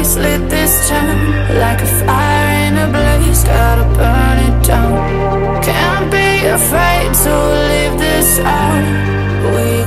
place lit this time Like a fire in a blaze, gotta burn it down. Can't be afraid to leave this out. We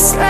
just like